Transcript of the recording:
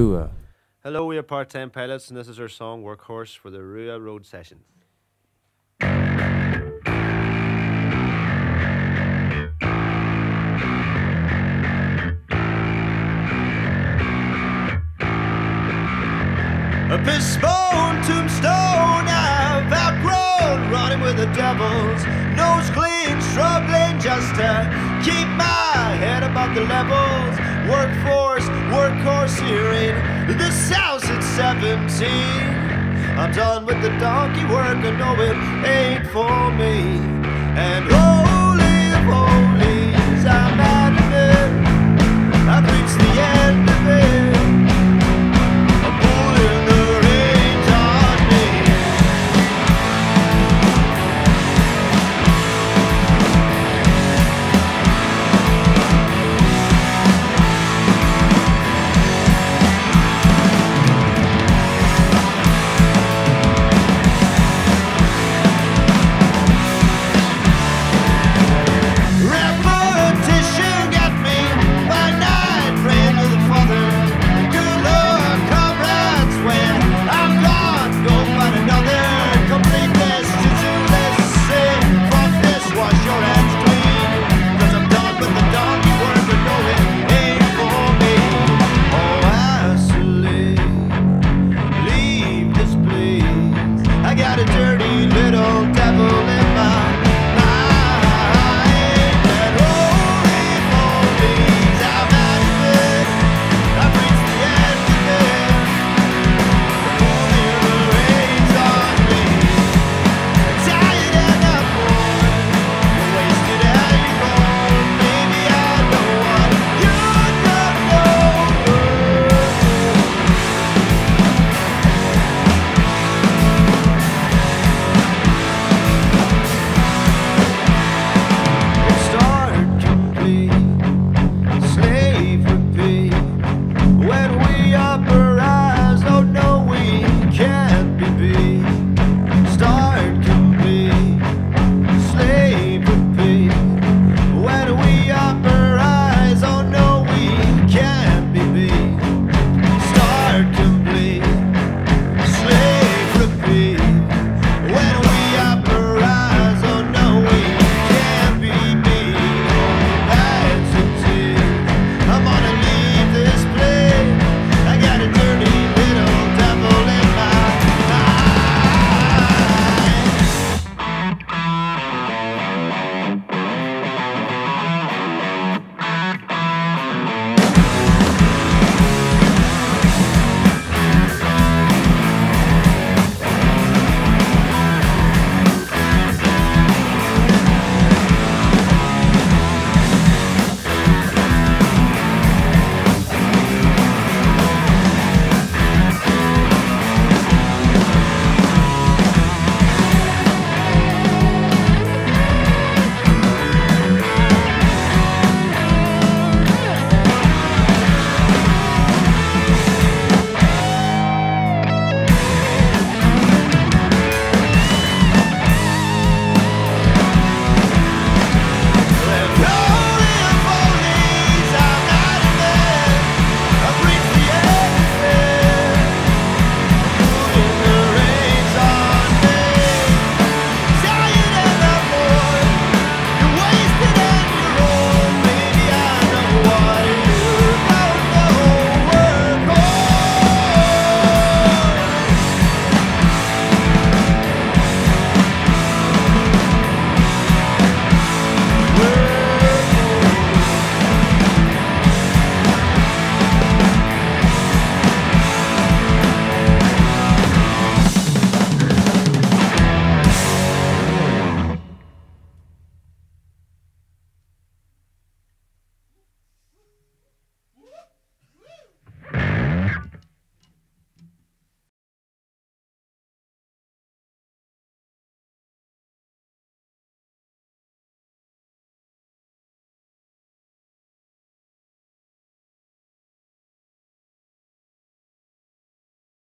Ruach. Hello, we are part time pilots, and this is our song Workhorse for the Ruach Road Sessions. A postponed tombstone I've outgrown running with the devils. Nose clean, struggling just to keep my head above the levels. Workforce, workhorse hearing the sounds at 17. I'm done with the donkey work, I know it ain't for me. And holy holies, I'm